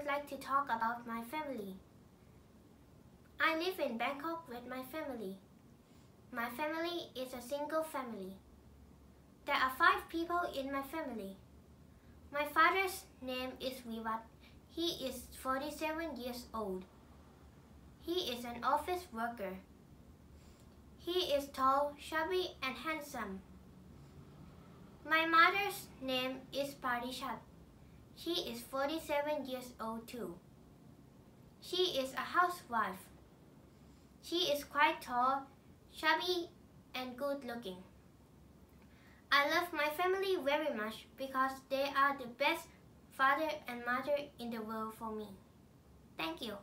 would like to talk about my family. I live in Bangkok with my family. My family is a single family. There are five people in my family. My father's name is Viwat. He is 47 years old. He is an office worker. He is tall, chubby, and handsome. My mother's name is Parishat. She is 47 years old too. She is a housewife. She is quite tall, chubby, and good looking. I love my family very much because they are the best father and mother in the world for me. Thank you.